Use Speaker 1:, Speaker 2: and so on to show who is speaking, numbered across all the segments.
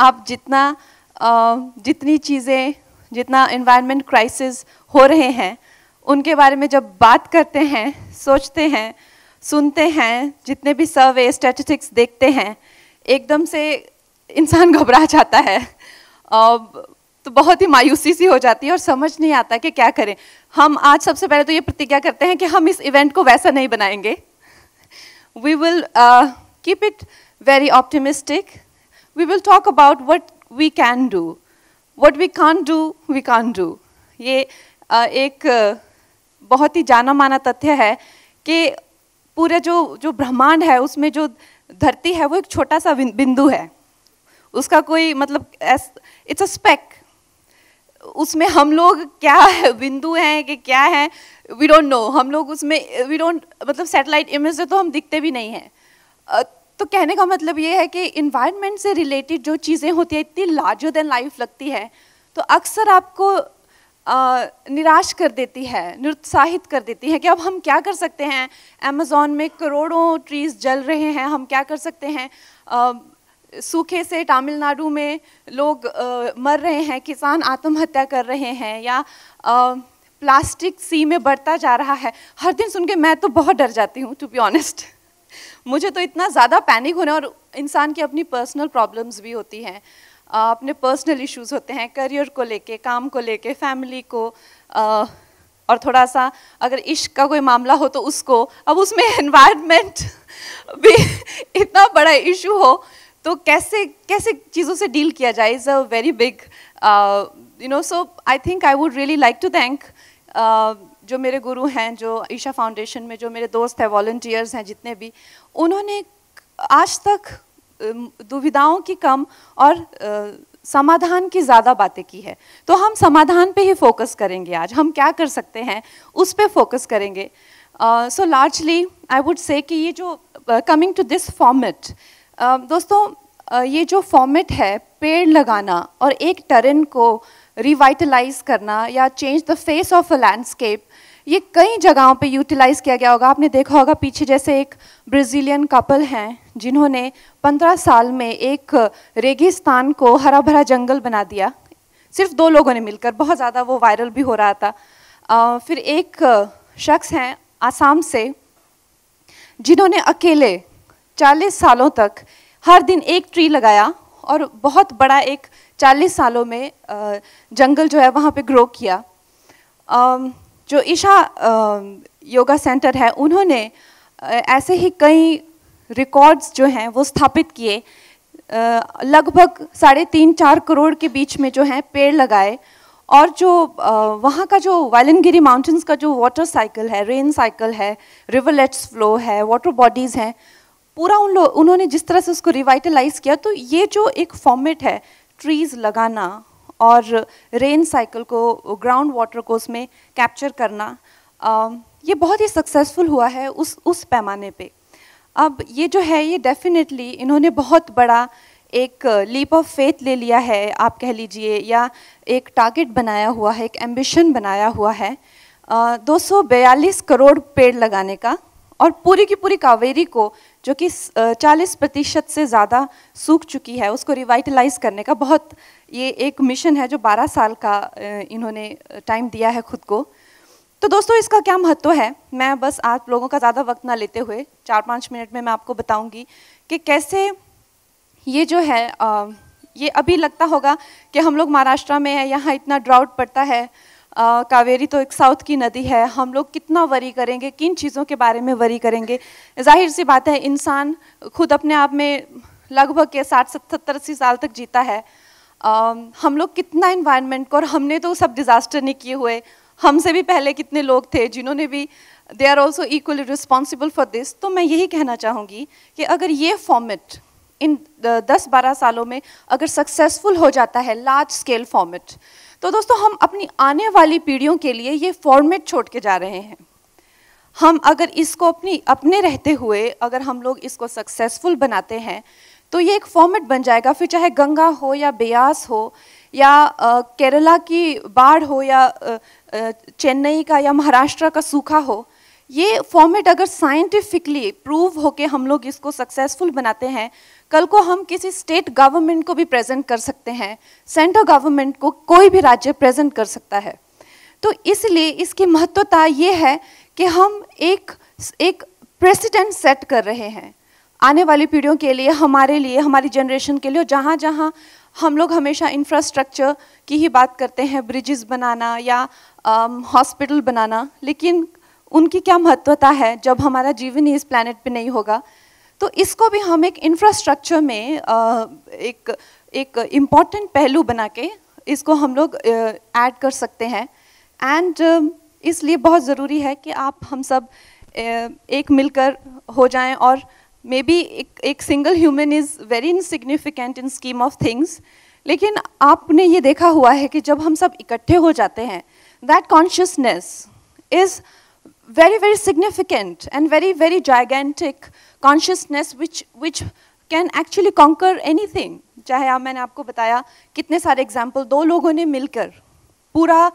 Speaker 1: आप जितना जितनी चीज़ें, जितना इन्वायरमेंट क्राइसिस हो रहे हैं, उनके बारे में जब बात करते हैं, सोचते हैं, सुनते हैं, जितने भी सर्वे स्टैटिस्टिक्स देखते हैं, एकदम से इंसान घबरा जाता है। तो बहुत ही मायूसी सी हो जाती है और समझ नहीं आता कि क्या करें। हम आज सबसे पहले तो ये प्रतिज्ञा करते हैं कि हम इस इवेंट को वैसा नहीं बनाएँगे। We will keep it very optimistic we will talk about what we can do. What we can't do, we can't do. ये एक बहुत ही जाना माना तथ्य है कि पूरे जो जो ब्रह्मांड है उसमें जो धरती है वो एक छोटा सा बिंदु है उसका कोई मतलब इट्स अ स्पेक उसमें हम लोग क्या है बिंदु हैं कि क्या है वी डोंट नो हम लोग उसमें वी डोंट मतलब सैटेलाइट इमेज से तो हम दिखते भी नहीं हैं तो कहने का मतलब ये है कि इन्वायरमेंट से रिलेटेड जो चीज़ें होती हैं इतनी लार्जर देन लाइफ लगती है तो अक्सर आपको आ, निराश कर देती है निरुत्साहित कर देती है कि अब हम क्या कर सकते हैं? अमेज़ोन में करोड़ों ट्रीज़ जल रहे हैं हम क्या कर सकते हैं? सूखे से तमिलनाडु में लोग आ, मर रहे हैं किसान आत्महत्या कर रहे हैं या आ, प्लास्टिक सी में बढ़ता जा रहा है। हर दिन सुन के मैं तो बहुत डर जाती हूँ टू बी ऑनेस्ट मुझे तो इतना ज़्यादा पैनिक होने और इंसान की अपनी पर्सनल प्रॉब्लम्स भी होती हैं। अपने पर्सनल इश्यूज़ होते हैं करियर को लेके काम को लेके फैमिली को आ, और थोड़ा सा अगर इश्क का कोई मामला हो तो उसको। अब उसमें एनवायरनमेंट भी इतना बड़ा इशू हो तो कैसे कैसे चीज़ों से डील किया जाए is a very big you know so I think I would really like to thank जो मेरे गुरु हैं जो ईशा फाउंडेशन में जो मेरे दोस्त हैं वॉल्टियर्स हैं जितने भी उन्होंने आज तक दुविधाओं की कम और समाधान की ज़्यादा बातें की है। तो हम समाधान पे ही फोकस करेंगे आज। हम क्या कर सकते हैं उस पर फोकस करेंगे। सो लार्जली आई वुड से कि ये जो कमिंग टू दिस फॉर्मेट दोस्तों uh, ये जो फॉर्मेट है पेड़ लगाना और एक टर्न को रिवाइटलाइज करना या change the face of a landscape ये कई जगहों पे यूटिलाइज किया गया होगा। आपने देखा होगा पीछे जैसे एक ब्राज़ीलियन कपल हैं जिन्होंने 15 साल में एक रेगिस्तान को हरा भरा जंगल बना दिया। सिर्फ़ दो लोगों ने मिलकर बहुत ज़्यादा वो वायरल भी हो रहा था। आ, फिर एक शख्स हैं आसाम से जिन्होंने अकेले 40 सालों तक हर दिन एक ट्री लगाया और बहुत बड़ा एक 40 सालों में जंगल जो है वहाँ पे ग्रो किया। जो ईशा योगा सेंटर है, उन्होंने ऐसे ही कई रिकॉर्ड्स जो हैं, वो स्थापित किए। लगभग साढ़े तीन चार करोड़ के बीच में जो हैं, पेड़ लगाए। और जो वहाँ का जो वायलनगिरी माउंटेन्स का जो वाटर साइकिल है रेन साइकिल है रिवरलेट्स फ्लो है वाटर बॉडीज़ हैं, पूरा उन लोग उन्होंने जिस तरह से उसको रिवाइटलाइज किया तो ये जो एक फॉर्मेट है ट्रीज़ लगाना और रेन साइकिल को ग्राउंड वाटर को उसमें कैप्चर करना ये बहुत ही सक्सेसफुल हुआ है उस उस पैमाने पे। अब ये जो है, ये डेफिनेटली इन्होंने बहुत बड़ा एक लीप ऑफ़ फेथ ले लिया है, आप कह लीजिए, या एक टारगेट बनाया हुआ है, एक एम्बिशन बनाया हुआ है दो सौ बयालीस करोड़ पेड़ लगाने का और पूरी की पूरी कावेरी को जो कि 40 प्रतिशत से ज़्यादा सूख चुकी है, उसको रिवाइटलाइज करने का बहुत ये एक मिशन है जो 12 साल का इन्होंने टाइम दिया है खुद को। तो दोस्तों, इसका क्या महत्व है? मैं बस आप लोगों का ज़्यादा वक्त ना लेते हुए चार पाँच मिनट में मैं आपको बताऊँगी कि कैसे ये जो है ये अभी लगता होगा कि हम लोग महाराष्ट्र में है, यहाँ इतना ड्राउट पड़ता है कावेरी तो एक साउथ की नदी है। हम लोग कितना वरी करेंगे किन चीज़ों के बारे में वरी करेंगे? ज़ाहिर सी बात है इंसान खुद अपने आप में लगभग के साठ सत्तर अस्सी साल तक जीता है। आ, हम लोग कितना इन्वायरमेंट को और हमने तो सब डिज़ास्टर नहीं किए हुए। हमसे भी पहले कितने लोग थे जिन्होंने भी they are also equally responsible for this तो मैं यही कहना चाहूँगी कि अगर ये फॉर्मेट इन दस बारह सालों में अगर सक्सेसफुल हो जाता है लार्ज स्केल फॉर्मेट तो दोस्तों, हम अपनी आने वाली पीढ़ियों के लिए ये फॉर्मेट छोड़ के जा रहे हैं। हम अगर इसको अपनी, अपने रहते हुए अगर हम लोग इसको सक्सेसफुल बनाते हैं तो ये एक फॉर्मेट बन जाएगा। फिर चाहे गंगा हो या ब्यास हो या केरला की बाढ़ हो या चेन्नई का या महाराष्ट्र का सूखा हो, ये फॉर्मेट अगर साइंटिफिकली प्रूव होके हम लोग इसको सक्सेसफुल बनाते हैं कल को हम किसी स्टेट गवर्नमेंट को भी प्रेजेंट कर सकते हैं सेंट्रल गवर्नमेंट को कोई भी राज्य प्रेजेंट कर सकता है। तो इसलिए इसकी महत्वता ये है कि हम एक एक प्रेसिडेंट सेट कर रहे हैं। आने वाली पीढ़ियों के लिए, हमारे लिए, हमारी जनरेशन के लिए, जहाँ जहाँ हम लोग हमेशा इंफ्रास्ट्रक्चर की ही बात करते हैं ब्रिजेस बनाना या हॉस्पिटल बनाना, लेकिन उनकी क्या महत्वता है जब हमारा जीवन ही इस प्लानट पे नहीं होगा? तो इसको भी हम एक इंफ्रास्ट्रक्चर में एक एक इंपॉर्टेंट पहलू बना के इसको हम लोग ऐड कर सकते हैं। एंड इसलिए बहुत ज़रूरी है कि आप हम सब एक मिलकर हो जाएँ और मे बी एक, एक single human is very insignificant in scheme of things लेकिन आपने ये देखा हुआ है कि जब हम सब इकट्ठे हो जाते हैं that consciousness is very, very significant and very, very gigantic consciousness which, which can actually conquer anything. चाहे आप मैंने आपको बताया कितने सारे एग्ज़ाम्पल दो लोगों ने मिलकर पूरा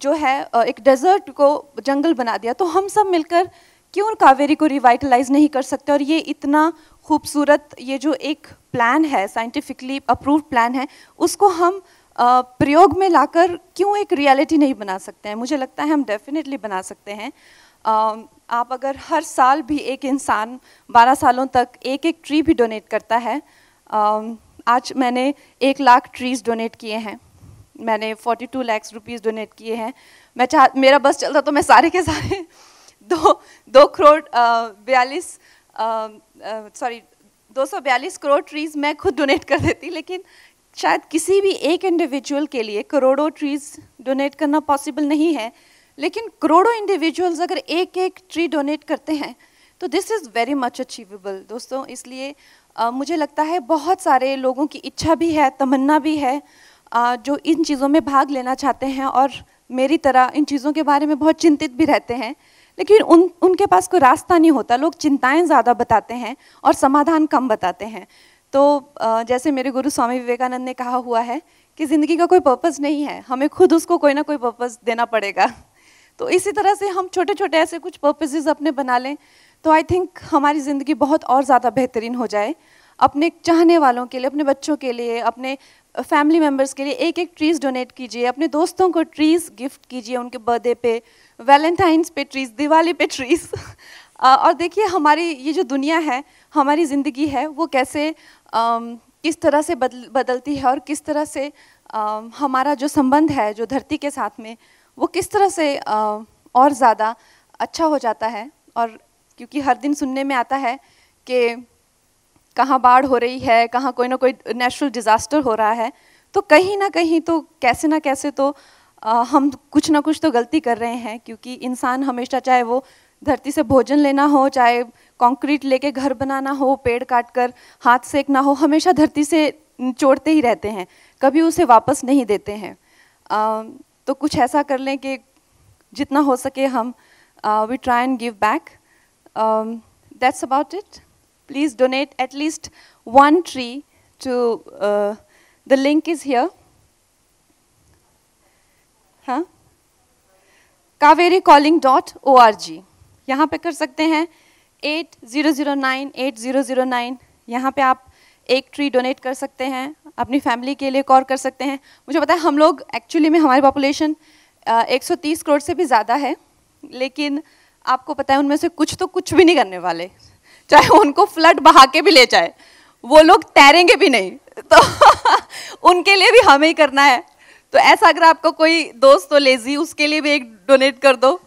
Speaker 1: जो है एक डेजर्ट को जंगल बना दिया तो हम सब मिलकर क्यों कावेरी को रिवाइटलाइज नहीं कर सकते? और ये इतना खूबसूरत ये जो एक प्लान है साइंटिफिकली अप्रूव्ड प्लान है उसको हम प्रयोग में लाकर क्यों एक रियलिटी नहीं बना सकते हैं? मुझे लगता है हम डेफिनेटली बना सकते हैं। आप अगर हर साल भी एक इंसान 12 सालों तक एक एक ट्री भी डोनेट करता है आज मैंने एक लाख ट्रीज डोनेट किए हैं। मैंने 42 लैक्स रुपीस डोनेट किए हैं। मैं चाह, मेरा बस चलता तो मैं सारे के सारे दो दो करोड़ बयालीस सॉरी दो सौ बयालीस करोड़ ट्रीज़ मैं खुद डोनेट कर देती, लेकिन शायद किसी भी एक इंडिविजुअल के लिए करोड़ों ट्रीज़ डोनेट करना पॉसिबल नहीं है। लेकिन करोड़ों इंडिविजुअल्स अगर एक एक ट्री डोनेट करते हैं तो this is very much achievable दोस्तों इसलिए uh, मुझे लगता है बहुत सारे लोगों की इच्छा भी है तमन्ना भी है uh, जो इन चीज़ों में भाग लेना चाहते हैं और मेरी तरह इन चीज़ों के बारे में बहुत चिंतित भी रहते हैं। लेकिन उन उनके पास कोई रास्ता नहीं होता। लोग चिंताएँ ज़्यादा बताते हैं और समाधान कम बताते हैं। तो जैसे मेरे गुरु स्वामी विवेकानंद ने कहा हुआ है कि ज़िंदगी का कोई पर्पज़ नहीं है। हमें खुद उसको कोई ना कोई पर्पज़ देना पड़ेगा। तो इसी तरह से हम छोटे छोटे ऐसे कुछ पर्पजेज अपने बना लें तो आई थिंक हमारी ज़िंदगी बहुत और ज़्यादा बेहतरीन हो जाए। अपने चाहने वालों के लिए, अपने बच्चों के लिए, अपने फैमिली मेंबर्स के लिए एक एक ट्रीज़ डोनेट कीजिए, अपने दोस्तों को ट्रीज़ गिफ्ट कीजिए उनके बर्थडे पे वैलेंटाइंस पे ट्रीज़ दिवाली पे ट्रीज़ और देखिए हमारी ये जो दुनिया है, हमारी ज़िंदगी है, वो कैसे किस तरह से बदल, बदलती है और किस तरह से हमारा जो संबंध है, जो धरती के साथ में वो किस तरह से और ज़्यादा अच्छा हो जाता है? और क्योंकि हर दिन सुनने में आता है कि कहाँ बाढ़ हो रही है कहाँ कोई ना कोई नेचुरल डिज़ास्टर हो रहा है तो कहीं ना कहीं तो कैसे ना कैसे तो आ, हम कुछ ना कुछ तो गलती कर रहे हैं क्योंकि इंसान हमेशा चाहे वो धरती से भोजन लेना हो चाहे कंक्रीट लेके घर बनाना हो पेड़ काट कर हाथ सेकना हो हमेशा धरती से चोड़ते ही रहते हैं कभी उसे वापस नहीं देते हैं। तो कुछ ऐसा कर लें कि जितना हो सके हम we try and give back that's about it please donate at least one tree to the link is here. हाँ Kaveri calling dot O R G यहाँ पर कर सकते हैं eight zero zero nine eight zero zero nine यहाँ पर आप एक ट्री डोनेट कर सकते हैं, अपनी फैमिली के लिए कॉल कर सकते हैं। मुझे पता है हम लोग एक्चुअली में, हमारी पॉपुलेशन 130 करोड़ से भी ज़्यादा है, लेकिन आपको पता है उनमें से कुछ तो कुछ भी नहीं करने वाले। चाहे उनको फ्लड बहा के भी ले जाए, वो लोग तैरेंगे भी नहीं। तो उनके लिए भी हमें ही करना है। तो ऐसा अगर आपका कोई दोस्त तो लेजी उसके लिए भी एक डोनेट कर दो।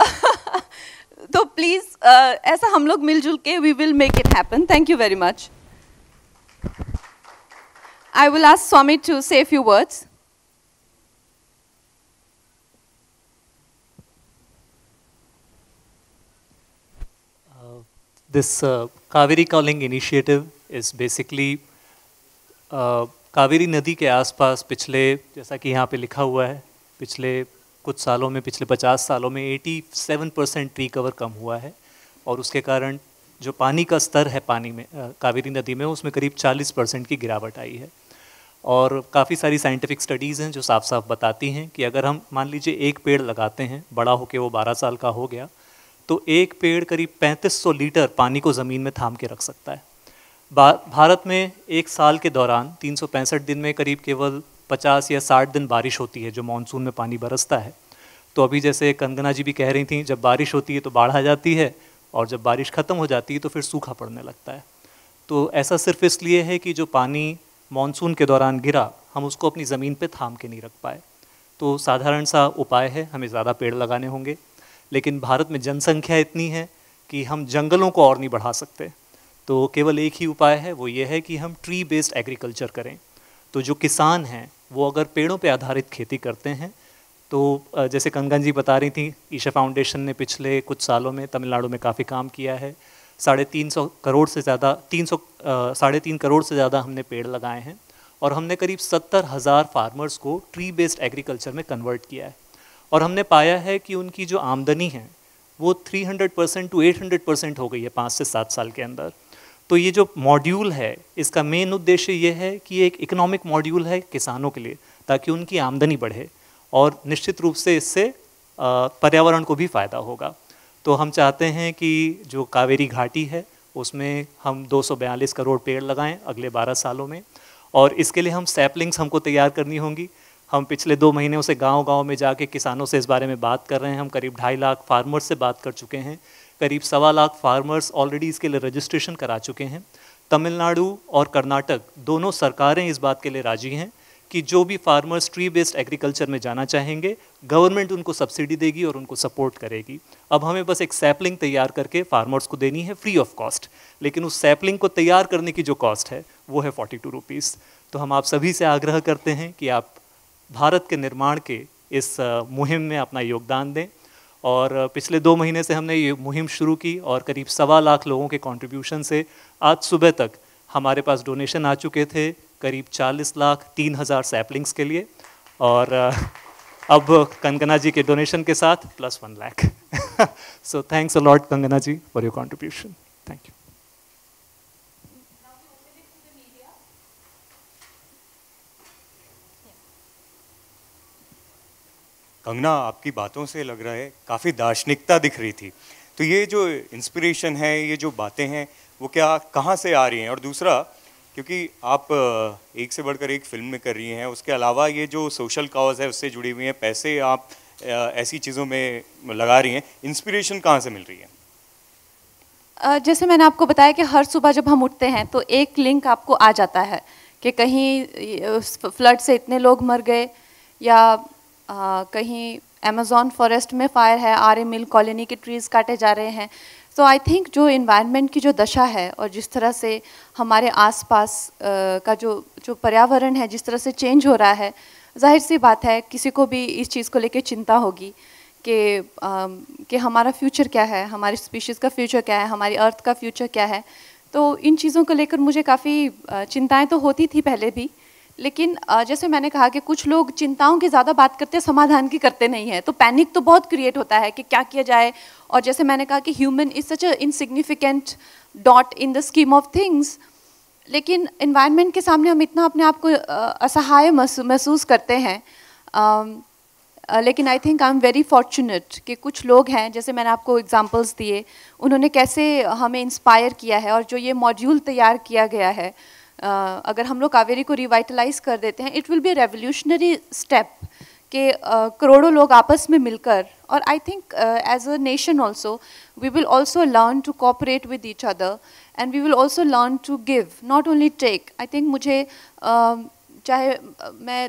Speaker 1: तो प्लीज़ ऐसा हम लोग मिलजुल के we will make it happen thank you very much I will ask Swami to say a few words.
Speaker 2: Uh, this uh, Kaveri Calling initiative is basically Kaveri नदी के आसपास पिछले जैसा कि यहाँ पे लिखा हुआ है पिछले कुछ सालों में पिछले 50 सालों में 87 परसेंट ट्री कवर कम हुआ है और उसके कारण जो पानी का स्तर है पानी में कावेरी नदी में उसमें करीब 40 परसेंट की गिरावट आई है और काफ़ी सारी साइंटिफिक स्टडीज़ हैं जो साफ़ साफ़ बताती हैं कि अगर हम, मान लीजिए, एक पेड़ लगाते हैं, बड़ा होकर वो 12 साल का हो गया तो एक पेड़ करीब 3500 लीटर पानी को ज़मीन में थाम के रख सकता है। भारत में एक साल के दौरान तीन सौ पैंसठ दिन में करीब केवल 50 या 60 दिन बारिश होती है जो मानसून में पानी बरसता है। तो अभी जैसे कंगना जी भी कह रही थी, जब बारिश होती है तो बाढ़ आ जाती है और जब बारिश ख़त्म हो जाती है तो फिर सूखा पड़ने लगता है। तो ऐसा सिर्फ़ इसलिए है कि जो पानी मानसून के दौरान गिरा, हम उसको अपनी ज़मीन पे थाम के नहीं रख पाए। तो साधारण सा उपाय है, हमें ज़्यादा पेड़ लगाने होंगे। लेकिन भारत में जनसंख्या इतनी है कि हम जंगलों को और नहीं बढ़ा सकते। तो केवल एक ही उपाय है, वो ये है कि हम ट्री बेस्ड एग्रीकल्चर करें। तो जो किसान हैं, वो अगर पेड़ों पे आधारित खेती करते हैं तो जैसे कंगन जी बता रही थी, ईशा फाउंडेशन ने पिछले कुछ सालों में तमिलनाडु में काफ़ी काम किया है। साढ़े तीन सौ करोड़ से ज़्यादा, तीन सौ साढ़े तीन करोड़ से ज़्यादा हमने पेड़ लगाए हैं और हमने करीब सत्तर हज़ार फार्मर्स को ट्री बेस्ड एग्रीकल्चर में कन्वर्ट किया है। और हमने पाया है कि उनकी जो आमदनी है, वो 300 परसेंट टू 800 परसेंट हो गई है पाँच से सात साल के अंदर। तो ये जो मॉड्यूल है, इसका मेन उद्देश्य ये है कि एक इकोनॉमिक मॉड्यूल है किसानों के लिए, ताकि उनकी आमदनी बढ़े और निश्चित रूप से इससे पर्यावरण को भी फ़ायदा होगा। तो हम चाहते हैं कि जो कावेरी घाटी है, उसमें हम 242 करोड़ पेड़ लगाएँ अगले 12 सालों में। और इसके लिए हम सैपलिंग्स हमको तैयार करनी होंगी। हम पिछले दो महीनों से गांव-गांव में जाके किसानों से इस बारे में बात कर रहे हैं। हम करीब ढाई लाख फार्मर्स से बात कर चुके हैं। करीब सवा लाख फार्मर्स ऑलरेडी इसके लिए रजिस्ट्रेशन करा चुके हैं। तमिलनाडु और कर्नाटक दोनों सरकारें इस बात के लिए राज़ी हैं कि जो भी फार्मर्स ट्री बेस्ड एग्रीकल्चर में जाना चाहेंगे गवर्नमेंट उनको सब्सिडी देगी और उनको सपोर्ट करेगी। अब हमें बस एक सैपलिंग तैयार करके फार्मर्स को देनी है फ्री ऑफ़ कॉस्ट लेकिन उस सैपलिंग को तैयार करने की जो कॉस्ट है, वो है फोर्टी टू रुपीज़ तो हम आप सभी से आग्रह करते हैं कि आप भारत के निर्माण के इस मुहिम में अपना योगदान दें। और पिछले दो महीने से हमने ये मुहिम शुरू की और करीब सवा लाख लोगों के कंट्रीब्यूशन से आज सुबह तक हमारे पास डोनेशन आ चुके थे। करीब 40 लाख तीन हज़ार सैपलिंग्स के लिए और अब कंगना जी के डोनेशन के साथ plus one lakh so thanks a lot Kangana ji for your contribution thank you
Speaker 3: Kangana, आपकी बातों से लग रहा है, काफ़ी दार्शनिकता दिख रही थी। तो ये जो इंस्पिरेशन है, ये जो बातें हैं, वो क्या कहाँ से आ रही हैं? और दूसरा क्योंकि आप एक से बढ़कर एक फ़िल्म में कर रही हैं उसके अलावा ये जो सोशल काज है उससे जुड़ी हुई हैं पैसे आप ऐसी चीज़ों में लगा रही हैं इंस्पिरेशन कहाँ से मिल रही है?
Speaker 1: जैसे मैंने आपको बताया कि हर सुबह जब हम उठते हैं तो एक लिंक आपको आ जाता है कि कहीं फ्लड से इतने लोग मर गए या आ, कहीं अमेज़ॉन फॉरेस्ट में फायर है आर ए मिल कॉलोनी के ट्रीज़ काटे जा रहे हैं सो आई थिंक जो इन्वायरमेंट की जो दशा है और जिस तरह से हमारे आसपास का जो जो पर्यावरण है, जिस तरह से चेंज हो रहा है, ज़ाहिर सी बात है, किसी को भी इस चीज़ को लेकर चिंता होगी कि कि हमारा फ्यूचर क्या है, हमारी स्पीशीज़ का फ्यूचर क्या है, हमारी अर्थ का फ्यूचर क्या है। तो इन चीज़ों को लेकर मुझे काफ़ी चिंताएँ तो होती थी पहले भी लेकिन जैसे मैंने कहा कि कुछ लोग चिंताओं की ज़्यादा बात करते हैं, समाधान की करते नहीं है। तो पैनिक तो बहुत क्रिएट होता है कि क्या किया जाए। और जैसे मैंने कहा कि human is such a insignificant dot in the scheme of things लेकिन इन्वायरमेंट के सामने हम इतना अपने आप को असहाय महसूस करते हैं। लेकिन I think I am very fortunate कि कुछ लोग हैं, जैसे मैंने आपको एग्जांपल्स दिए, उन्होंने कैसे हमें इंस्पायर किया है और जो ये मॉड्यूल तैयार किया गया है। अगर हम लोग कावेरी को रिवाइटलाइज कर देते हैं it will be revolutionary step कि करोड़ों लोग आपस में मिलकर और I think as a nation also we will also learn to cooperate with each other and we will also learn to give not only take I think मुझे uh, चाहे मैं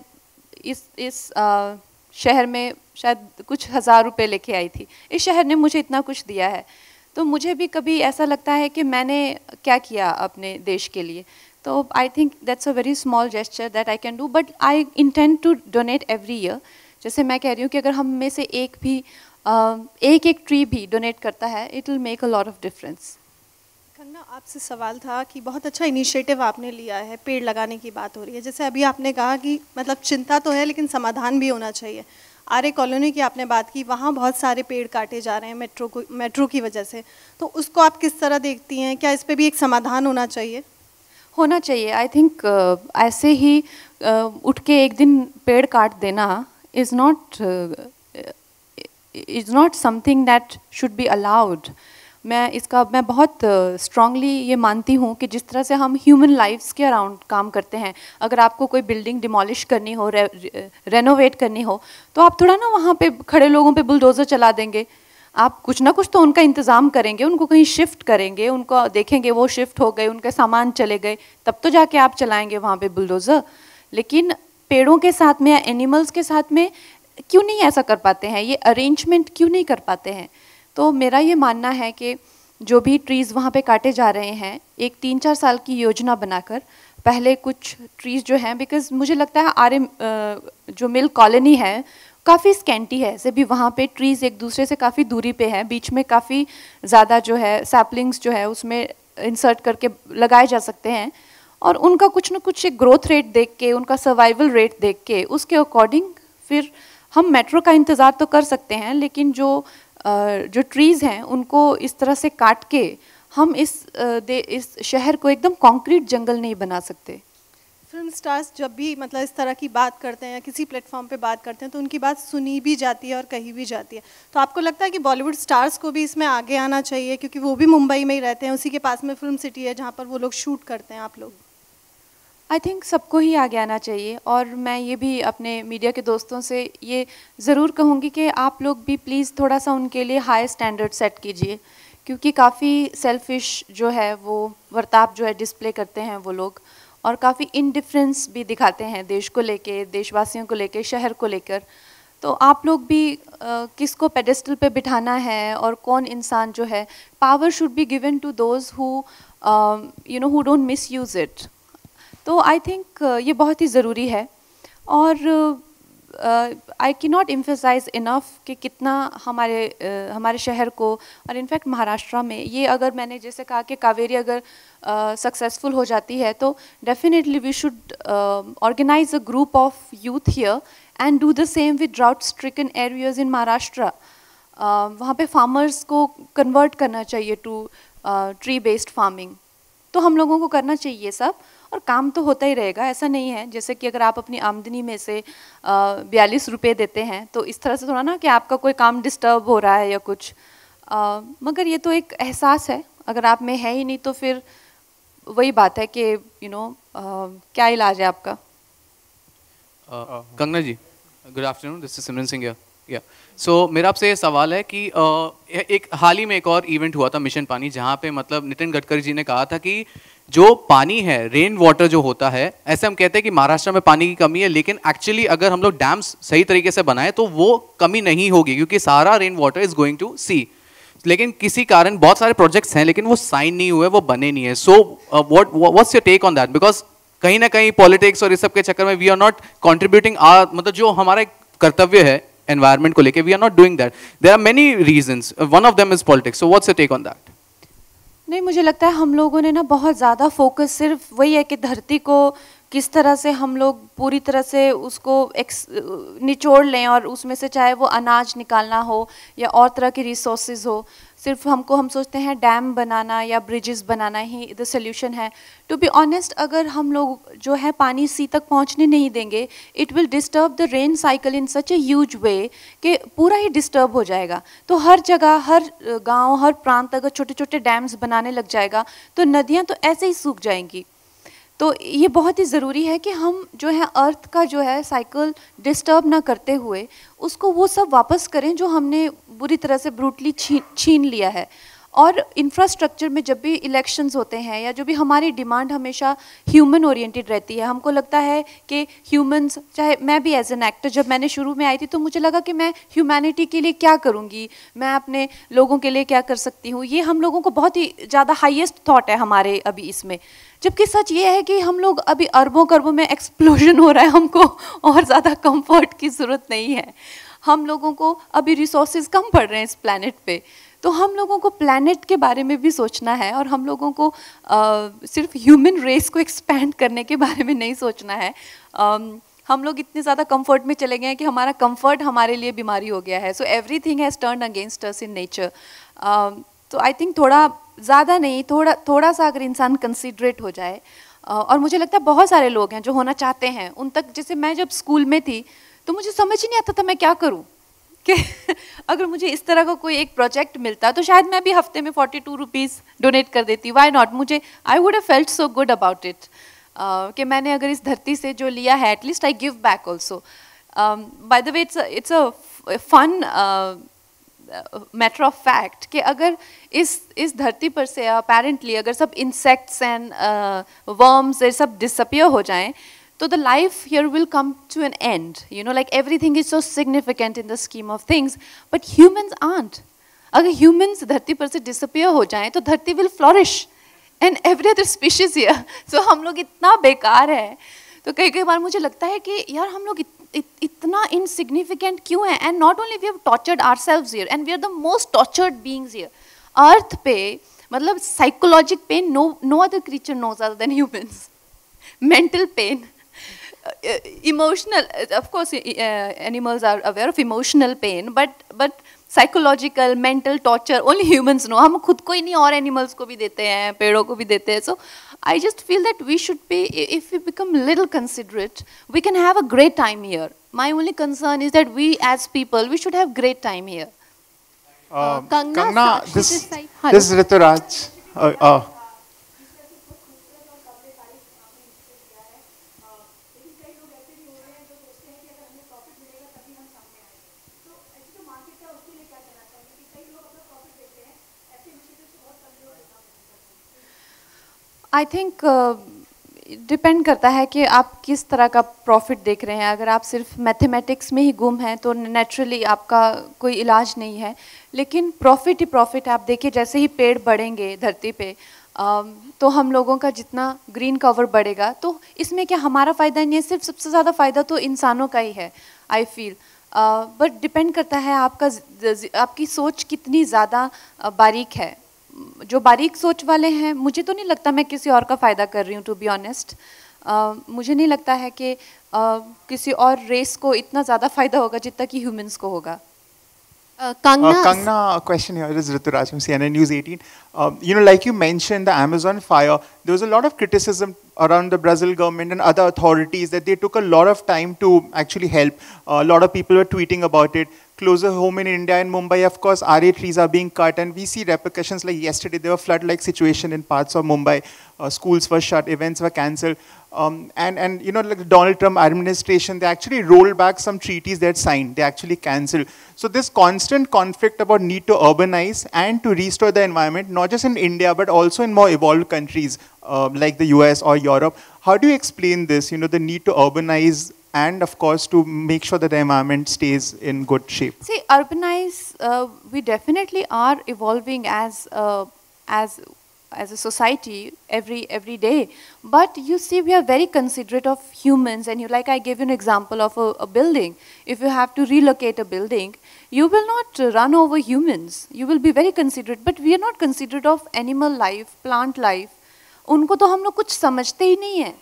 Speaker 1: इस इस uh, शहर में शायद कुछ हज़ार रुपए लेके आई थी इस शहर ने मुझे इतना कुछ दिया है। तो मुझे भी कभी ऐसा लगता है कि मैंने क्या किया अपने देश के लिए? तो I think that's a very small gesture that I can do but I intend to donate every year जैसे मैं कह रही हूँ कि अगर हम में से एक भी एक एक ट्री भी डोनेट करता है it will make a lot of difference
Speaker 4: Kangana, आपसे सवाल था कि बहुत अच्छा इनिशिएटिव आपने लिया है, पेड़ लगाने की बात हो रही है। जैसे अभी आपने कहा कि मतलब चिंता तो है, लेकिन समाधान भी होना चाहिए। आर्य कॉलोनी की आपने बात की, वहाँ बहुत सारे पेड़ काटे जा रहे हैं मेट्रो को, मेट्रो की वजह से। तो उसको आप किस तरह देखती हैं? क्या इस पर भी एक समाधान होना चाहिए?
Speaker 1: होना चाहिए। आई थिंक uh, ऐसे ही uh, उठ के एक दिन पेड़ काट देना is not is not something that should be allowed मैं इसका मैं बहुत स्ट्रांगली ये मानती हूँ कि जिस तरह से हम ह्यूमन लाइफ्स के अराउंड काम करते हैं अगर आपको कोई बिल्डिंग डिमोलिश करनी हो रे, रेनोवेट करनी हो तो आप थोड़ा ना वहाँ पे खड़े लोगों पे बुलडोज़र चला देंगे। आप कुछ ना कुछ तो उनका इंतज़ाम करेंगे, उनको कहीं शिफ्ट करेंगे, उनको देखेंगे वो शिफ्ट हो गए, उनके सामान चले गए, तब तो जाके आप चलाएँगे वहाँ पे बुलडोज़र लेकिन पेड़ों के साथ में या एनिमल्स के साथ में क्यों नहीं ऐसा कर पाते हैं? ये अरेंजमेंट क्यों नहीं कर पाते हैं? तो मेरा ये मानना है कि जो भी ट्रीज़ वहाँ पे काटे जा रहे हैं, एक तीन चार साल की योजना बनाकर, पहले कुछ ट्रीज़ जो हैं बिकॉज़ मुझे लगता है आर जो मिल कॉलोनी है काफ़ी स्कैंटी है, ऐसे भी वहाँ पे ट्रीज़ एक दूसरे से काफ़ी दूरी पे हैं, बीच में काफ़ी ज़्यादा जो है सैपलिंग्स जो है उसमें इंसर्ट करके लगाए जा सकते हैं और उनका कुछ ना कुछ एक ग्रोथ रेट देख के, उनका सर्वाइवल रेट देख के, उसके अकॉर्डिंग फिर हम मेट्रो का इंतज़ार तो कर सकते हैं, लेकिन जो जो ट्रीज़ हैं, उनको इस तरह से काट के हम इस इस शहर को एकदम कंक्रीट जंगल नहीं बना सकते।
Speaker 4: फ़िल्म स्टार्स जब भी मतलब इस तरह की बात करते हैं या किसी प्लेटफॉर्म पे बात करते हैं तो उनकी बात सुनी भी जाती है और कही भी जाती है। तो आपको लगता है कि बॉलीवुड स्टार्स को भी इसमें आगे आना चाहिए? क्योंकि वो भी मुंबई में ही रहते हैं, उसी के पास में फ़िल्म सिटी है जहाँ पर वो लोग शूट करते हैं आप लोग।
Speaker 1: आई थिंक सबको ही आगे आना चाहिए और मैं ये भी अपने मीडिया के दोस्तों से ये ज़रूर कहूँगी कि आप लोग भी प्लीज़ थोड़ा सा उनके लिए हाई स्टैंडर्ड सेट कीजिए, क्योंकि काफ़ी सेल्फिश जो है, वो वर्ताव जो है डिस्प्ले करते हैं वो लोग। और काफ़ी इनडिफरेंस भी दिखाते हैं देश को लेके, देशवासियों को लेके, शहर को लेकर। तो आप लोग भी किसको पेडेस्टल पे बिठाना है और कौन इंसान जो है power should be given to those who you know who don't misuse it तो आई थिंक ये बहुत ही ज़रूरी है। और आई के नॉट एम्फेसाइज इनफ कि कितना हमारे uh, हमारे शहर को और इनफैक्ट महाराष्ट्र में ये अगर मैंने जैसे कहा कि कावेरी अगर सक्सेसफुल uh, हो जाती है तो definitely we should organize a group of youth here and do the same with drought stricken areas in Maharashtra. वहाँ पे फार्मर्स को कन्वर्ट करना चाहिए टू ट्री बेस्ड फ़ार्मिंग तो हम लोगों को करना चाहिए सब. और काम तो होता ही रहेगा ऐसा नहीं है। जैसे कि अगर आप अपनी आमदनी में से बयालीस रुपये देते हैं तो इस तरह से थोड़ा ना कि आपका कोई काम डिस्टर्ब हो रहा है या कुछ। आ, मगर ये तो एक एहसास है। अगर आप में है ही नहीं तो फिर वही बात है कि यू नो क्या इलाज है आपका?
Speaker 5: Kangana ji good afternoon this is Simran Singh या सो मेरा आपसे ये सवाल है कि uh, एक हाल ही में एक और इवेंट हुआ था मिशन पानी जहाँ पे मतलब नितिन गडकरी जी ने कहा था कि जो पानी है रेन वाटर जो होता है, ऐसे हम कहते हैं कि महाराष्ट्र में पानी की कमी है, लेकिन एक्चुअली अगर हम लोग डैम्स सही तरीके से बनाए तो वो कमी नहीं होगी, क्योंकि सारा rain water is going to sea लेकिन किसी कारण बहुत सारे प्रोजेक्ट्स हैं, लेकिन वो साइन नहीं हुए, वो बने नहीं है. So what what's your take on that because कहीं ना कहीं पॉलिटिक्स और इस सब के चक्कर में we are not contributing or मतलब जो हमारा कर्तव्य है एनवायरमेंट को लेकर we are not doing that there are many reason one of them is politics so what's your take on that
Speaker 1: नहीं, मुझे लगता है हम लोगों ने ना बहुत ज़्यादा फोकस सिर्फ़ वही है कि धरती को किस तरह से हम लोग पूरी तरह से उसको एक्स निचोड़ लें और उसमें से चाहे वो अनाज निकालना हो या और तरह की रिसोर्सेज हो। सिर्फ़ हमको हम सोचते हैं डैम बनाना या ब्रिजेस बनाना ही द सोल्यूशन है। टू बी ऑनेस्ट अगर हम लोग जो है पानी सी तक पहुँचने नहीं देंगे it will disturb the rain cycle in such a huge way कि पूरा ही डिस्टर्ब हो जाएगा। तो हर जगह, हर गाँव, हर प्रांत अगर छोटे छोटे डैम्स बनाने लग जाएगा तो नदियाँ तो ऐसे ही सूख जाएँगी। तो ये बहुत ही ज़रूरी है कि हम जो है अर्थ का जो है साइकिल डिस्टर्ब ना करते हुए उसको वो सब वापस करें जो हमने बुरी तरह से ब्रूटली छीन छीन लिया है। और इंफ्रास्ट्रक्चर में जब भी इलेक्शंस होते हैं या जो भी हमारी डिमांड हमेशा ह्यूमन ओरिएंटेड रहती है, हमको लगता है कि ह्यूमंस चाहे मैं भी एज एन एक्टर जब मैंने शुरू में आई थी तो मुझे लगा कि मैं ह्यूमैनिटी के लिए क्या करूँगी, मैं अपने लोगों के लिए क्या कर सकती हूँ, ये हम लोगों को बहुत ही ज़्यादा हाइएस्ट थाट है हमारे अभी इसमें। जबकि सच ये है कि हम लोग अभी अरबों करबों में एक्सप्लोजन हो रहा है, हमको और ज़्यादा कंफर्ट की ज़रूरत नहीं है। हम लोगों को अभी रिसोर्सेज कम पड़ रहे हैं इस प्लानट पे। तो हम लोगों को प्लानट के बारे में भी सोचना है और हम लोगों को आ, सिर्फ़ ह्यूमन रेस को एक्सपैंड करने के बारे में नहीं सोचना है। आ, हम लोग इतने ज़्यादा कंफर्ट में चले गए हैं कि हमारा कंफर्ट हमारे लिए बीमारी हो गया है। So everything has turn against us in nature तो आई थिंक थोड़ा ज़्यादा नहीं थोड़ा थोड़ा सा अगर इंसान कंसिडरेट हो जाए और मुझे लगता है बहुत सारे लोग हैं जो होना चाहते हैं उन तक जैसे मैं जब स्कूल में थी तो मुझे समझ ही नहीं आता था मैं क्या करूँ। कि अगर मुझे इस तरह का कोई एक प्रोजेक्ट मिलता तो शायद मैं भी हफ़्ते में फोर्टी टू रुपीज़ डोनेट कर देती। वाई नॉट मुझे I would have felt so good about it कि मैंने अगर इस धरती से जो लिया है at least I give back also by the way it's it's a fun matter of fact कि अगर इस इस धरती पर से अपेरेंटली अगर सब इंसेक्ट्स एंड वर्म्स ये सब डिसअपियर हो जाएँ तो the life here will come to an end you know like everything is so significant in the scheme of things but humans aren't अगर ह्यूमन्स धरती पर से डिसअपियर हो जाएँ तो धरती will flourish and every other species here so हम लोग इतना बेकार है। तो कई कई बार मुझे लगता है कि यार हम लोग इतना इनसिग्निफिकेंट क्यों है? And not only we have tortured ourselves here and we are the most tortured beings here earth पे मतलब psychologic pain no no other creature knows other than humans mental pain emotional uh, of course uh, animals are aware of emotional pain but but psychological mental torture only humans know हम खुद को ही नहीं और animals को भी देते हैं पेड़ों को भी देते हैं so I just feel that we should be if we become little considerate we can have a great time here my only concern is that we as people we should have great time here
Speaker 6: uh, Kangna, Kangna this, this is Rituraj uh, uh,
Speaker 1: I think depend करता है कि आप किस तरह का profit देख रहे हैं। अगर आप सिर्फ़ मैथमेटिक्स में ही गुम हैं तो नेचुरली आपका कोई इलाज नहीं है। लेकिन प्रॉफिट ही प्रॉफिट आप देखिए, जैसे ही पेड़ बढ़ेंगे धरती पे तो हम लोगों का जितना ग्रीन कवर बढ़ेगा तो इसमें क्या हमारा फ़ायदा नहीं है? सिर्फ़ सबसे ज़्यादा फ़ायदा तो इंसानों का ही है आई फील बट डिपेंड करता है आपका आपकी सोच कितनी ज़्यादा बारीक है। जो बारीक सोच वाले हैं मुझे तो नहीं लगता मैं किसी और का फ़ायदा कर रही हूँ टू बी ऑनेस्ट मुझे नहीं लगता है कि uh, किसी और रेस को इतना ज़्यादा फ़ायदा होगा जितना कि ह्यूमंस को होगा
Speaker 6: Uh, Kangna, uh, Kangna, question here is Rituraj from CNN News 18. Um, you know, like you mentioned, the Amazon fire, there was a lot of criticism around the Brazil government and other authorities that they took a lot of time to actually help. Uh, a lot of people were tweeting about it. Closer home in India and Mumbai, of course, RA trees are being cut, and we see repercussions like yesterday. There were flood-like situation in parts of Mumbai. Uh, schools were shut, events were cancelled. Um, and, and, you know, like the Donald Trump administration, they actually rolled back some treaties they had signed. They actually cancelled. So this constant conflict about need to urbanize and to restore the environment, not just in India, but also in more evolved countries uh, like the US or Europe. How do you explain this, you know, the need to urbanize and of course to make sure that the environment stays in good shape?
Speaker 1: See, urbanize, uh, we definitely are evolving as, uh, as as a society every every day but you see we are very considerate of humans and you like i gave you an example of a, a, building if you have to relocate a building you will not run over humans you will be very considerate but we are not considerate of animal life plant life उनको तो हम लोग कुछ समझते ही नहीं है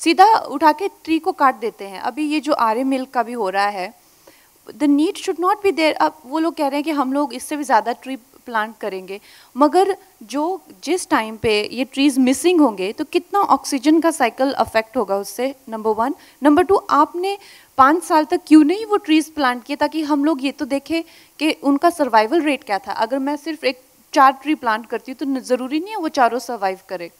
Speaker 1: सीधा उठा के ट्री को काट देते हैं। अभी ये जो आर्य मिल्क का भी हो रहा है the need should not be there अब वो लोग कह रहे हैं कि हम लोग इससे भी ज़्यादा ट्री प्लांट करेंगे। मगर जो जिस टाइम पे ये ट्रीज मिसिंग होंगे तो कितना ऑक्सीजन का साइकिल अफेक्ट होगा उससे? नंबर वन नंबर टू आपने पाँच साल तक क्यों नहीं वो ट्रीज प्लांट किए ताकि हम लोग ये तो देखें कि उनका सर्वाइवल रेट क्या था। अगर मैं सिर्फ़ एक चार ट्री प्लांट करती हूँ तो ज़रूरी नहीं है वो चारों सर्वाइव करे।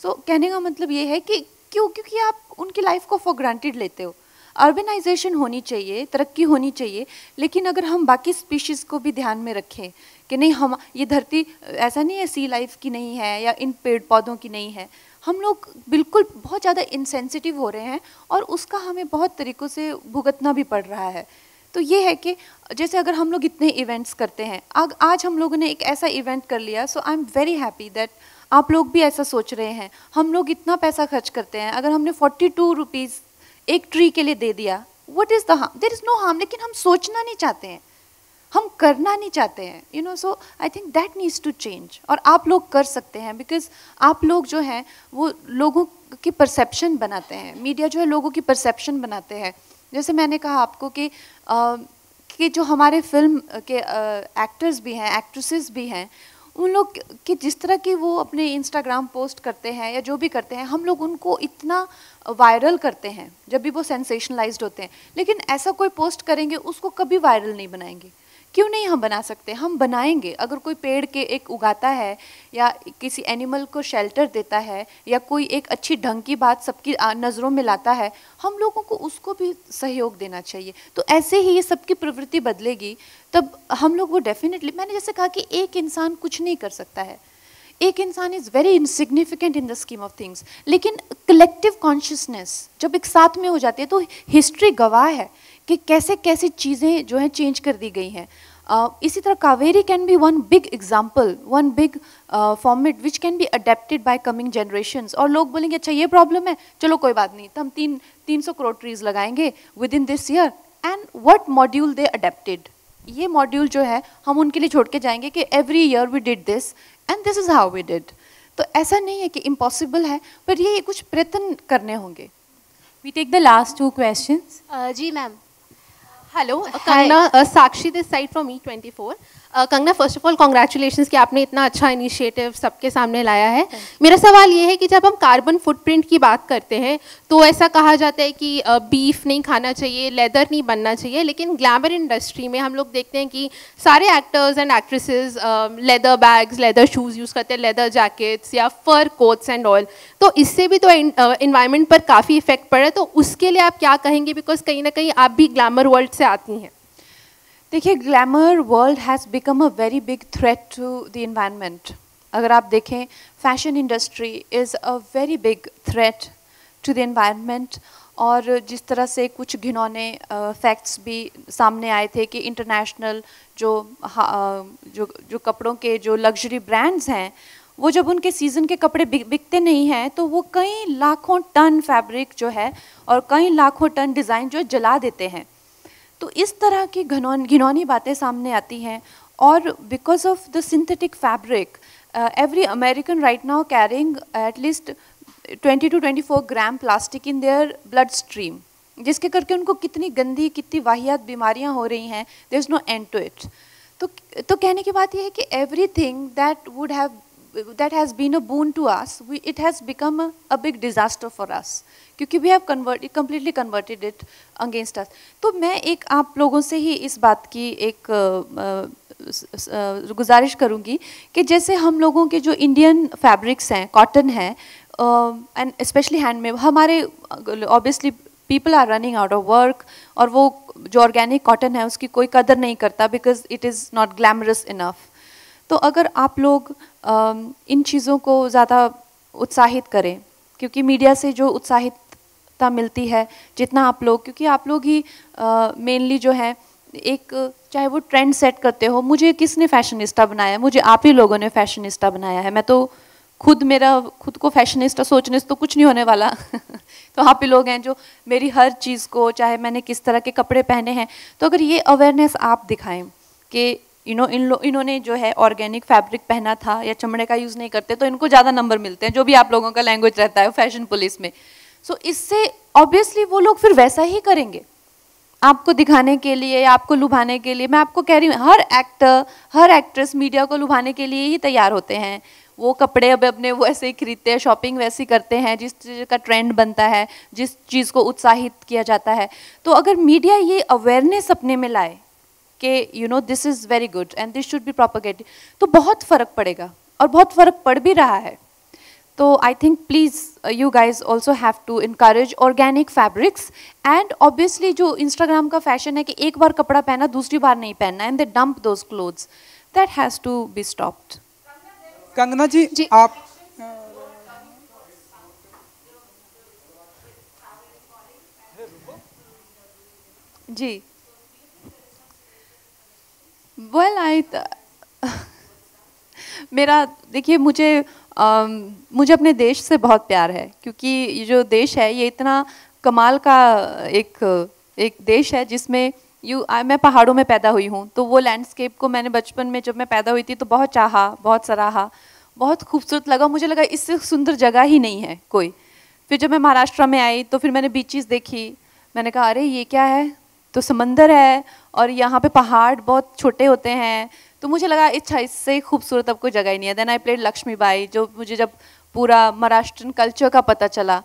Speaker 1: सो so, कहने का मतलब ये है कि क्यों? क्योंकि आप उनकी लाइफ को फॉर ग्रांटेड लेते हो। अर्बनाइजेशन होनी चाहिए, तरक्की होनी चाहिए, लेकिन अगर हम बाकी स्पीशीज़ को भी ध्यान में रखें कि नहीं, हम, ये धरती, ऐसा नहीं है सी लाइफ की नहीं है या इन पेड़ पौधों की नहीं है। हम लोग बिल्कुल बहुत ज़्यादा इंसेंसिटिव हो रहे हैं और उसका हमें बहुत तरीक़ों से भुगतना भी पड़ रहा है। तो ये है कि जैसे अगर हम लोग इतने इवेंट्स करते हैं, आग, आज हम लोगों ने एक ऐसा इवेंट कर लिया so I am very happy that आप लोग भी ऐसा सोच रहे हैं हम लोग इतना पैसा खर्च करते हैं अगर हमने फोर्टी टू रुपीज़ एक ट्री के लिए दे दिया what is the harm there is no harm लेकिन हम सोचना नहीं चाहते हैं हम करना नहीं चाहते हैं you know so I think that needs to change और आप लोग कर सकते हैं बिकॉज़ आप लोग जो हैं वो लोगों की परसेप्शन बनाते हैं मीडिया जो है लोगों की परसेप्शन बनाते हैं जैसे मैंने कहा आपको कि आ, कि जो हमारे फ़िल्म के एक्टर्स भी हैं एक्ट्रेसेस भी हैं उन लोग कि जिस तरह की वो अपने इंस्टाग्राम पोस्ट करते हैं या जो भी करते हैं, हम लोग उनको इतना वायरल करते हैं, जब भी वो सेंसेशनलाइज्ड होते हैं। लेकिन ऐसा कोई पोस्ट करेंगे, उसको कभी वायरल नहीं बनाएँगे। क्यों नहीं हम बना सकते? हम बनाएँगे। अगर कोई पेड़ के एक उगाता है या किसी एनिमल को शेल्टर देता है या कोई एक अच्छी ढंग की बात सबकी नज़रों में लाता है, हम लोगों को उसको भी सहयोग देना चाहिए। तो ऐसे ही ये सबकी प्रवृत्ति बदलेगी, तब हम लोग वो डेफिनेटली मैंने जैसे कहा कि एक इंसान कुछ नहीं कर सकता है। एक इंसान is very insignificant in the scheme of things लेकिन कलेक्टिव कॉन्शियसनेस जब एक साथ में हो जाती है तो हिस्ट्री गवाह है। कि कैसे कैसे चीज़ें जो हैं चेंज कर दी गई हैं। uh, इसी तरह Kaveri can be one big example one big format which can be adapted by coming generation और लोग बोलेंगे अच्छा ये प्रॉब्लम है। चलो कोई बात नहीं। तो हम तीन तीन सौ करोड़ ट्रीज लगाएँगे within this year and what module they adapted ये मॉड्यूल जो है हम उनके लिए छोड़ के जाएँगे कि every year we did this and this is how we did तो ऐसा नहीं है कि इम्पॉसिबल है पर ये कुछ प्रयत्न करने होंगे।
Speaker 7: We take the last two question
Speaker 8: ji ma'am hello Kangana Sakshi this side from E twenty four Kangana first of all congratulation कि आपने इतना अच्छा इनिशिएटिव सबके सामने लाया है। मेरा सवाल ये है कि जब हम कार्बन फुटप्रिंट की बात करते हैं तो ऐसा कहा जाता है कि बीफ नहीं खाना चाहिए लेदर नहीं बनना चाहिए लेकिन ग्लैमर इंडस्ट्री में हम लोग देखते हैं कि सारे actors and actresses leather bags leather shoes use करते हैं लेदर जैकेट्स या फर कोट्स एंड ऑल तो इससे भी तो इन्वायरमेंट पर काफ़ी इफ़ेक्ट पड़ा है तो उसके लिए आप क्या कहेंगे? बिकॉज़ कहीं ना कहीं आप भी ग्लैमर वर्ल्ड से आती हैं।
Speaker 1: देखिए glamour world has become a very big threat to the environment अगर आप देखें fashion industry is a very big threat to the environment और जिस तरह से कुछ घिनौने फैक्ट्स भी सामने आए थे कि इंटरनेशनल जो जो जो कपड़ों के जो लग्जरी ब्रांड्स हैं, वो जब उनके सीज़न के कपड़े बिकते नहीं हैं तो वो कई लाखों टन फैब्रिक जो है और कई लाखों टन डिज़ाइन जो जला देते हैं। तो इस तरह की घनौन, घिनौनी बातें सामने आती हैं और because of the synthetic fabric every American right now carrying at least 20 to 24 gram plastic in their blood stream जिसके करके उनको कितनी गंदी, कितनी वाहियात बीमारियाँ हो रही हैं there is no end to it तो तो कहने की बात यह है कि everything that would have that has been a boon to us, we, it has become a, a big disaster for us. क्योंकि we have convert completely converted it against us तो मैं एक आप लोगों से ही इस बात की एक गुजारिश करूँगी कि जैसे हम लोगों के जो इंडियन फैब्रिक्स हैं कॉटन है एंड स्पेशली हैंडमेड हमारे obviously people are running out of work और वो जो ऑर्गेनिक कॉटन है उसकी कोई कदर नहीं करता because it is not glamorous enough तो अगर आप लोग इन चीज़ों को ज़्यादा उत्साहित करें, क्योंकि मीडिया से जो उत्साहित मिलती है, जितना आप लोग, क्योंकि आप लोग ही मेनली जो है, एक, चाहे वो ट्रेंड सेट करते हो, मुझे किसने फैशनिस्टा बनाया? है मुझे आप ही लोगों ने फैशनिस्टा बनाया है। मैं तो खुद मेरा, खुद को फैशनिस्टा सोचने से तो कुछ नहीं होने वाला। तो आप ही लोग हैं जो मेरी हर चीज़ को, चाहे मैंने किस तरह के कपड़े पहने हैं तो अगर ये अवेयरनेस आप दिखाएँ कि यू नो इन लो इन्होंने जो है ऑर्गेनिक फैब्रिक पहना था या चमड़े का यूज़ नहीं करते तो इनको ज़्यादा नंबर मिलते हैं जो भी आप लोगों का लैंग्वेज रहता है फ़ैशन पुलिस में। सो so, इससे ऑब्वियसली वो लोग फिर वैसा ही करेंगे। आपको दिखाने के लिए या आपको लुभाने के लिए मैं आपको कह रही हूँ हर एक्टर हर एक्ट्रेस मीडिया को लुभाने के लिए ही तैयार होते हैं। वो कपड़े अब अपने वो ऐसे ही खरीदते हैं शॉपिंग वैसी करते हैं जिस चीज़ का ट्रेंड बनता है जिस चीज़ को उत्साहित किया जाता है। तो अगर मीडिया ये अवेयरनेस अपने में लाए कि you know this is very good and this should be propagated तो बहुत फ़र्क पड़ेगा और बहुत फ़र्क पड़ भी रहा है। तो I think please you guys also have to encourage organic fabrics and obviously जो इंस्टाग्राम का फ़ैशन है कि एक बार कपड़ा पहना दूसरी बार नहीं पहनना। And they dump those clothes that has to be stopped
Speaker 9: Kangana ji, जी। आप
Speaker 1: जी। वेल आई मेरा देखिए मुझे आ, मुझे अपने देश से बहुत प्यार है क्योंकि ये जो देश है ये इतना कमाल का एक एक देश है जिसमें यू मैं पहाड़ों में पैदा हुई हूँ तो वो लैंडस्केप को मैंने बचपन में जब मैं पैदा हुई थी तो बहुत चाहा बहुत सराहा बहुत खूबसूरत लगा मुझे लगा इससे सुंदर जगह ही नहीं है कोई। फिर जब मैं महाराष्ट्र में आई तो फिर मैंने बीचेस देखी मैंने कहा अरे ये क्या है? तो समंदर है और यहाँ पे पहाड़ बहुत छोटे होते हैं। तो मुझे लगा, इच्छा, इससे खूबसूरत अब कोई जगह ही नहीं है। Then I played Lakshmi Bai जो मुझे जब पूरा महाराष्ट्रन कल्चर का पता चला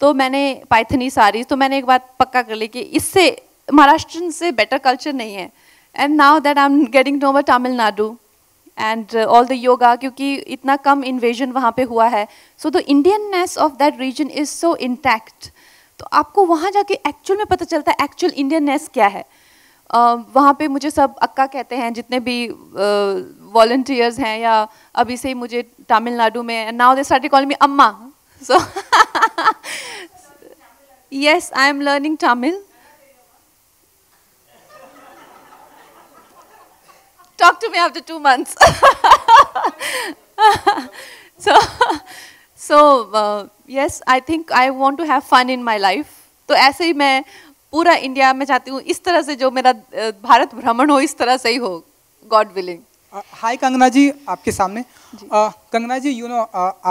Speaker 1: तो मैंने पाइथनी सारी तो मैंने एक बात पक्का कर ली कि इससे महाराष्ट्र से बेटर कल्चर नहीं है। And now that I am getting to Tamil Nadu and all the yoga क्योंकि इतना कम इन्वेजन वहाँ पे हुआ है। So the Indianness of that region is so intact तो आपको वहाँ जाके एक्चुअल में पता चलता है एक्चुअल इंडियननेस क्या है। uh, वहाँ पे मुझे सब अक्का कहते हैं जितने भी वॉल्टियर्स हैं या अभी से ही मुझे तमिलनाडु में now they started call me Amma. So yes I am learning tamil talk to me after two months. so, uh, yes, I think I want to have fun in my life. तो ऐसे ही मैं पूरा India में चाहती हूँ इस तरह से जो मेरा भारत भ्रमण हो इस तरह से ही हो God willing
Speaker 9: hi Kangana ji आपके सामने। कंगना जी यू नो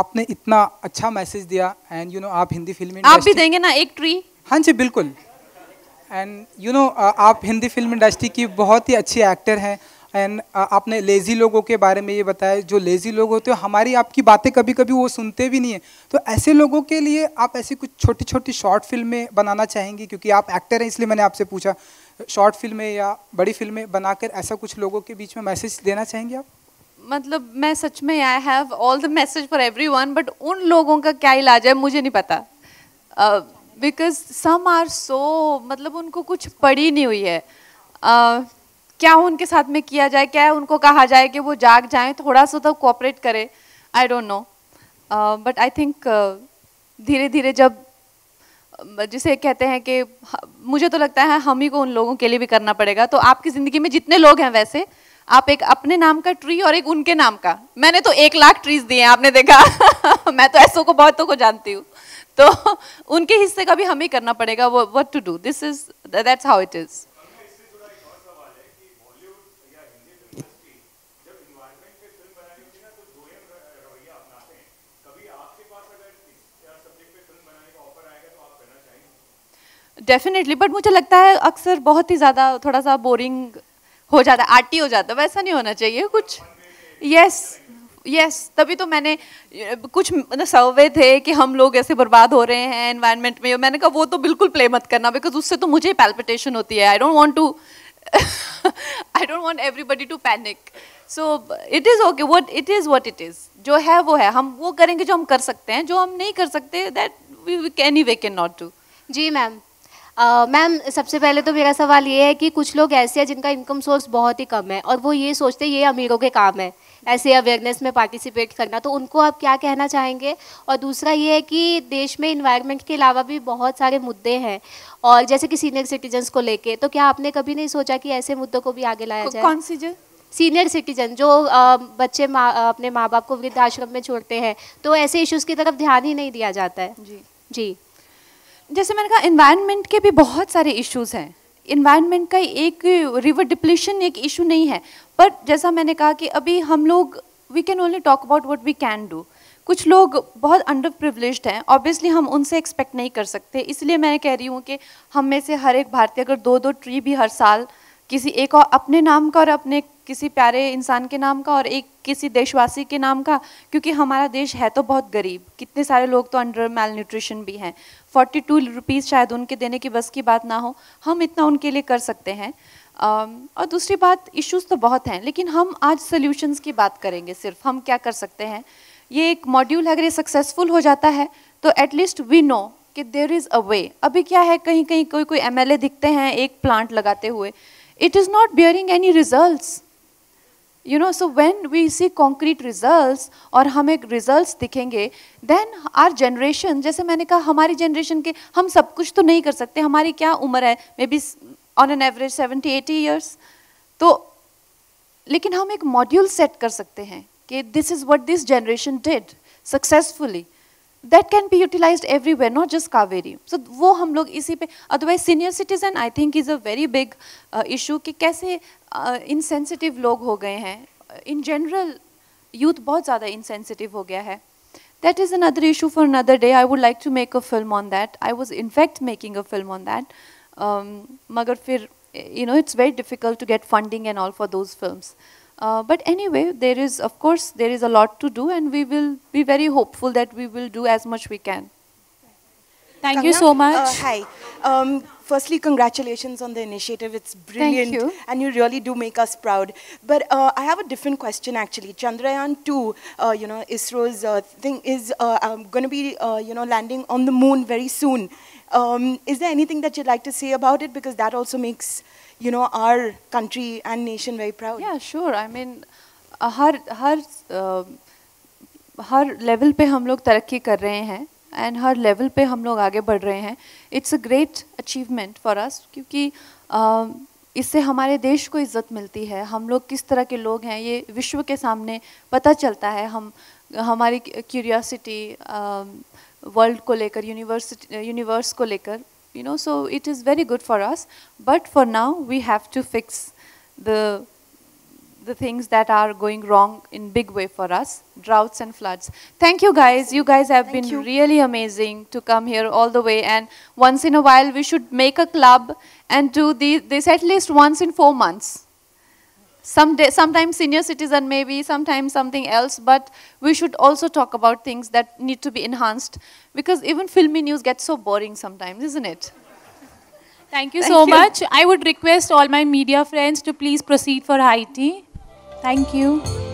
Speaker 9: आपने इतना अच्छा मैसेज दिया एंड यू नो आप हिंदी फ़िल्म
Speaker 1: आप भी देंगे ना एक ट्री
Speaker 9: हाँ जी बिल्कुल। एंड यू नो आप हिंदी फ़िल्म इंडस्ट्री की बहुत ही अच्छी एक्टर हैं। एंड आपने लेज़ी लोगों के बारे में ये बताया जो लेज़ी लोग होते हैं हमारी आपकी बातें कभी कभी वो सुनते भी नहीं है। तो ऐसे लोगों के लिए आप ऐसी कुछ छोटी छोटी शॉर्ट फ़िल्में बनाना चाहेंगे? क्योंकि आप एक्टर हैं इसलिए मैंने आपसे पूछा। शॉर्ट फ़िल्में या बड़ी फ़िल्में बनाकर ऐसा कुछ लोगों के बीच में मैसेज देना चाहेंगे आप?
Speaker 1: मतलब मैं सच में I have all the message for everyone but उन लोगों का क्या इलाज है मुझे नहीं पता। बिकॉज़ सम आर सो मतलब उनको कुछ पड़ी नहीं हुई है। uh, क्या उनके साथ में किया जाए, क्या उनको कहा जाए कि वो जाग जाएँ, थोड़ा सा तो कोऑपरेट करे I don't know but I think धीरे धीरे जब जिसे कहते हैं कि मुझे तो लगता है हम ही को उन लोगों के लिए भी करना पड़ेगा। तो आपकी ज़िंदगी में जितने लोग हैं वैसे, आप एक अपने नाम का ट्री और एक उनके नाम का। मैंने तो एक लाख ट्रीज दिए हैं, आपने देखा? मैं तो ऐसों को, बहुतों को जानती हूँ। तो उनके हिस्से का भी हमें करना पड़ेगा, वो what to do this is that's how it is definitely but मुझे लगता है अक्सर बहुत ही ज़्यादा, थोड़ा सा बोरिंग हो जाता है आर्टी हो जाता है, वैसा नहीं होना चाहिए, कुछ। यस यस तभी तो मैंने, कुछ मतलब सर्वे थे कि हम लोग ऐसे बर्बाद हो रहे हैं एनवायरनमेंट में, मैंने कहा, वो तो बिल्कुल प्ले मत करना बिकॉज़ उससे तो मुझे पैल्पिटेशन होती है I don't want to I don't want everybody to panic so it is okay what it is what it is जो है वो है। हम वो करेंगे जो हम कर सकते हैं जो हम नहीं कर सकते that we can we can not do
Speaker 8: ji ma'am ma'am सबसे पहले तो मेरा सवाल ये है कि कुछ लोग ऐसे हैं जिनका इनकम सोर्स बहुत ही कम है और वो ये सोचते हैं ये अमीरों के काम है। ऐसे अवेयरनेस में पार्टिसिपेट करना। तो उनको आप क्या कहना चाहेंगे? और दूसरा ये है कि देश में इन्वायरमेंट के अलावा भी बहुत सारे मुद्दे हैं। और जैसे कि सीनियर सिटीजन्स को लेके तो क्या आपने कभी नहीं सोचा कि ऐसे मुद्दों को भी आगे लाया जाए?
Speaker 1: कौन सी जो
Speaker 8: सीनियर सिटीजन जो बच्चे माँ अपने माँ बाप को वृद्धाश्रम में छोड़ते हैं तो ऐसे इश्यूज़ की तरफ़ ध्यान ही नहीं दिया जाता है।
Speaker 1: जी।
Speaker 8: जी।
Speaker 1: जैसे मैंने कहा इन्वायरमेंट के भी बहुत सारे इश्यूज़ हैं। इन्वायरमेंट का एक रिवर डिप्लीशन एक इशू नहीं है। पर जैसा मैंने कहा कि अभी हम लोग we can only talk about what we can do कुछ लोग बहुत अंडर प्रिवलेज्ड हैं। ऑब्वियसली हम उनसे एक्सपेक्ट नहीं कर सकते। इसलिए मैं कह रही हूँ कि हम में से हर एक भारतीय अगर दो दो ट्री भी हर साल किसी एक और अपने नाम का और अपने किसी प्यारे इंसान के नाम का और एक किसी देशवासी के नाम का, क्योंकि हमारा देश है तो बहुत गरीब। कितने सारे लोग तो अंडर मेल न्यूट्रिशन भी हैं। फोर्टी टू रुपीज़ शायद उनके देने की बस की बात ना हो। हम इतना उनके लिए कर सकते हैं। और दूसरी बात इश्यूज़ तो बहुत हैं, लेकिन हम आज सोल्यूशंस की बात करेंगे सिर्फ़। हम क्या कर सकते हैं? ये एक मॉड्यूल अगर ये सक्सेसफुल हो जाता है तो एटलीस्ट वी नो कि देर इज़ अ वे अभी क्या है कहीं कहीं कोई कोई एम दिखते हैं, एक प्लांट लगाते हुए। It is not bearing any result you know so when we see concrete result और हमें रिज़ल्ट दिखेंगे देन आर जनरेशन जैसे मैंने कहा, हमारी जनरेशन के हम सब कुछ तो नहीं कर सकते, हमारी क्या उम्र है? Maybe on an average seventy eighty years तो लेकिन हम एक मॉड्यूल सेट कर सकते हैं कि this is what this generation did successfully That can be utilize everywhere not just Kaveri so वो हम लोग इसी पे otherwise senior citizen I think is a very big issue कि कैसे इनसेंसिटिव uh, लोग हो गए हैं इन जनरल यूथ बहुत ज़्यादा इनसेंसिटिव हो गया है that is another issue for another day. I would like to make a film on that. I was in fact making a film on that. Um, magar fir, you know, it's very difficult to get funding and all for those films. Uh, but anyway, there is, of course, there is a lot to do and we will be very hopeful that we will do as much we can.
Speaker 7: Thank you so much. Uh,
Speaker 10: hi. Um, firstly, congratulations on the initiative. It's brilliant.
Speaker 1: You.
Speaker 10: And you really do make us proud. But uh, I have a different question, actually. Chandrayaan 2, uh, you know, ISRO's uh, thing is uh, um, going to be, uh, you know, landing on the moon very soon. Um, is there anything that you'd like to say about it? Because that also makes you know our country and nation very proud.
Speaker 1: Yeah sure. I mean हर हर हर level पे हम लोग तरक्की कर रहे हैं एंड हर लेवल पे हम लोग आगे बढ़ रहे हैं it's a great achievement for us क्योंकि uh, इससे हमारे देश को इज़्ज़त मिलती है। हम लोग किस तरह के लोग हैं ये विश्व के सामने पता चलता है। हम हमारी क्यूरियोसिटी वर्ल्ड को लेकर यूनिवर्सिटी यूनिवर्स को लेकर। You know so it is very good for us. But for now we have to fix the the things that are going wrong in big way for us droughts and floods. Thank you guys. You guys have thank been you. really amazing to come here all the way. And once in a while we should make a club and do the, this at least once in four months some day, sometimes senior citizen maybe, sometimes something else, but we should also talk about things that need to be enhanced because even filmy news gets so boring sometimes, isn't it?
Speaker 7: Thank you Thank so you. much. I would request all my media friends to please proceed for high tea. Thank you.